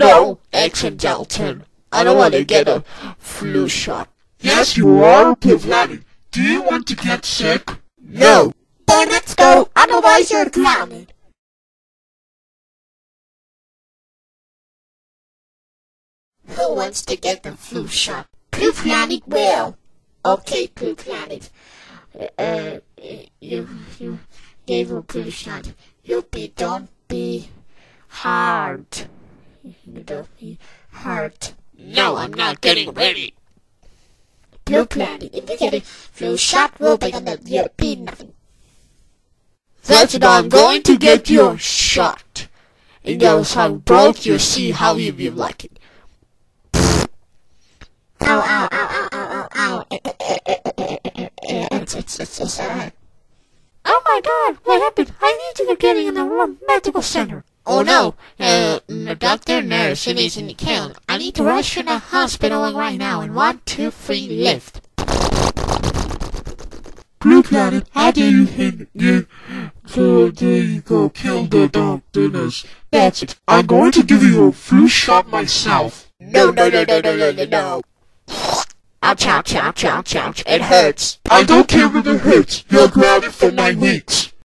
No, Agent Dalton. I don't want to get a flu shot. Yes, you are, Pavlani. Do you want to get sick? No. Then let's go, otherwise you're grounded. Who wants to get the flu shot? Planet will. Okay, Planet. Uh, you, you gave a flu shot. You be, don't be hard. You hurt. No, I'm not getting ready. Blue Planet, if you get a flu shot, we'll be gonna you'll be nothing. That's it, I'm going to get your shot. And goes how broke you see how you, you like it. Ow, ow, ow, ow, ow, ow, ow. It's, it's, it's, it's, uh, Oh my god, what happened? I need to get getting in the medical center. Oh no, uh, the doctor, nurse, it is in the count. I need to rush to the hospital right now in one, two, three, lift. Blue Planet, how do you hit you? So there you go, kill the doctors. That's it. I'm going to give you a flu shot myself. No, no, no, no, no, no, no, no. Ouch, ouch, ouch, ouch, ouch. It hurts. I don't care if it hurts. You're grounded for nine weeks.